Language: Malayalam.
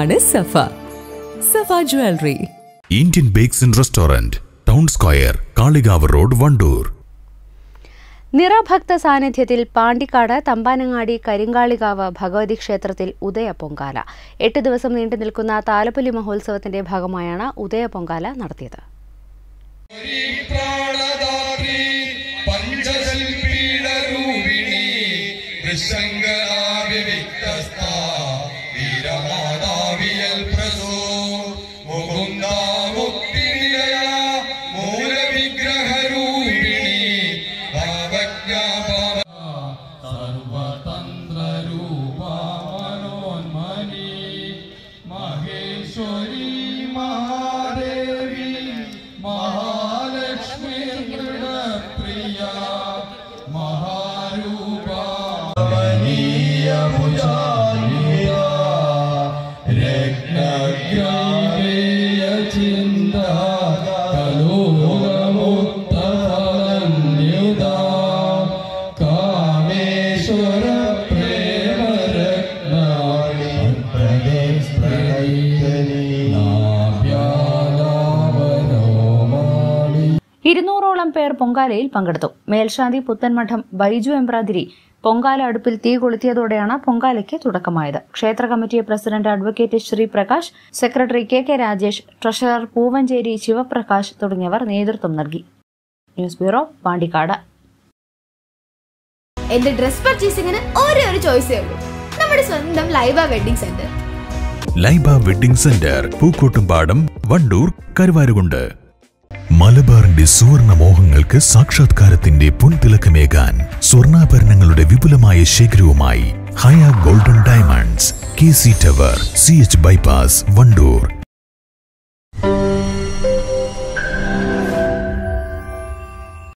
ഇതാണ് Safa. Safa jewellery. Indian bakes and restaurant town square Kalikavu road Wandoor. നിറഭക്ത സാന്നിധ്യത്തിൽ പാണ്ടിക്കാട് തമ്പാനങ്ങാടി കരിങ്കാളികാവ് ഭഗവതി ക്ഷേത്രത്തിൽ ഉദയ പൊങ്കാല. എട്ട് ദിവസം നീണ്ടു നിൽക്കുന്ന താലപ്പൊലി മഹോത്സവത്തിന്റെ ഭാഗമായാണ് ഉദയ പൊങ്കാല നടത്തിയത്. 所以 ഇരുന്നൂറോളം പേർ പൊങ്കാലയിൽ പങ്കെടുത്തു. മേൽശാന്തി പുത്തൻമഠം ബൈജു എംബ്രാതിരി പൊങ്കാല അടുപ്പിൽ തീ കൊളുത്തിയതോടെയാണ് പൊങ്കാലയ്ക്ക് തുടക്കമായത്. ക്ഷേത്ര committee president advocate Shri Prakash secretary K K Rajesh treasurer Poovancheri Sivaprakash തുടങ്ങിയവർ നേതൃത്വം നൽകി. News bureau Pandikkad. എന്റെ ഡ്രസ് പർച്ചേസിംഗിന് ഒരേ ഒരു ചോയ്സേ ഉള്ളൂ. നമ്മുടെ സ്വന്തം Laiba wedding centre Laiba wedding centre Pookkottumpadam Wandoor Karuvarakundu. മലബാറിന്റെ സുവർണ മോഹങ്ങൾക്ക് സാക്ഷാത്കാരത്തിന്റെ പുൻതിളക്കമേകാൻ സ്വർണാഭരണങ്ങളുടെ വിപുലമായ ശേഖരവുമായി Haya golden diamonds K C tower C H bypass Wandoor.